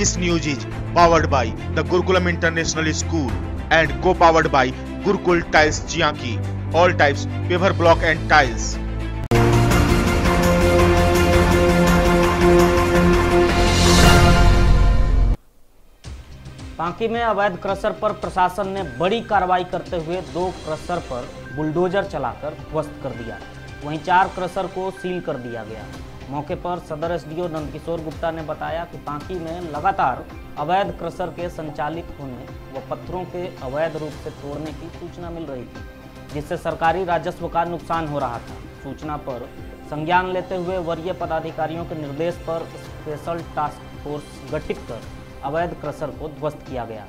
This news is powered by the Gurukulam international school and co powered by Gurukul tiles जिया की all types paper block and tiles Banki में अवैध crusher पर प्रशासन ने बड़ी कार्रवाई करते हुए दो क्रशर पर बुलडोजर चलाकर ध्वस्त कर दिया। वहीं चार क्रशर को सील कर दिया गया। मौके पर सदर एसडीओ नंदकिशोर गुप्ता ने बताया कि पांकी में लगातार अवैध क्रशर के संचालित होने व पत्थरों के अवैध रूप से तोड़ने की सूचना मिल रही थी, जिससे सरकारी राजस्व का नुकसान हो रहा था। सूचना पर संज्ञान लेते हुए वरीय पदाधिकारियों के निर्देश पर स्पेशल टास्क फोर्स गठित कर अवैध क्रशर को ध्वस्त किया गया।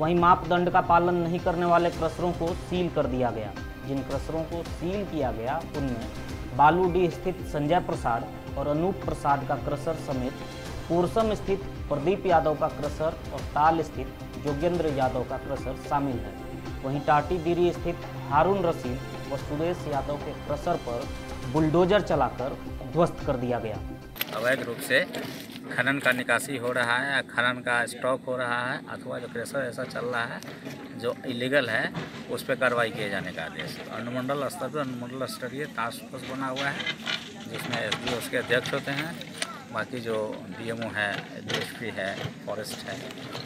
वहीं मापदंड का पालन नहीं करने वाले क्रशरों को सील कर दिया गया। जिन क्रशरों को सील किया गया, उनमें बालूडी स्थित संजय प्रसाद और अनूप प्रसाद का क्रसर समेत पुरसम स्थित प्रदीप यादव का क्रसर और ताल स्थित जोगेंद्र यादव का क्रसर शामिल है। वहीं टाटीदीरी स्थित हारून रशीद व सुरेश यादव के क्रसर पर बुलडोजर चलाकर ध्वस्त कर दिया गया। अवैध रूप से खनन का निकासी हो रहा है या खनन का स्टॉक हो रहा है, अथवा जो क्रेशर ऐसा चल रहा है, जो इलीगल है, उस पर कार्रवाई किए जाने का आदेश। अनुमंडल स्तर पर अनुमंडल स्तरीय टास्क फोर्स बना हुआ है, जिसमें एस उसके अध्यक्ष होते हैं, बाकी जो डीएमओ है डीएसपी है फॉरेस्ट है,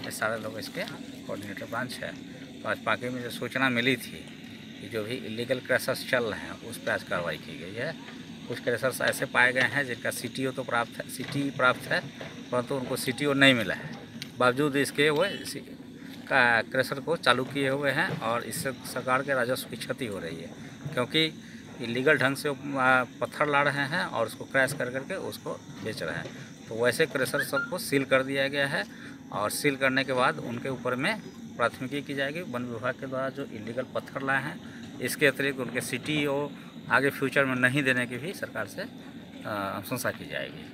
ये सारे लोग इसके कोऑर्डिनेटर ब्रांच है। तो आज पाकि में जो सूचना मिली थी कि जो भी इलीगल क्रैशर्स चल रहे हैं, उस पर आज कार्रवाई की गई है। कुछ क्रेशर्स ऐसे पाए गए हैं जिनका सीटीओ तो प्राप्त है, सीटी प्राप्त है, परंतु तो उनको सीटीओ नहीं मिला है। बावजूद इसके वो क्रैशर को चालू किए हुए हैं और इससे सरकार के राजस्व की क्षति हो रही है, क्योंकि इलीगल ढंग से पत्थर ला रहे हैं और उसको क्रैश कर करके उसको बेच रहे हैं। तो वैसे क्रेशर सबको सील कर दिया गया है और सील करने के बाद उनके ऊपर में प्राथमिकी की जाएगी। वन विभाग के द्वारा जो इलीगल पत्थर लाए हैं, इसके अतिरिक्त उनके सिटी और आगे फ्यूचर में नहीं देने की भी सरकार से अनुशंसा की जाएगी।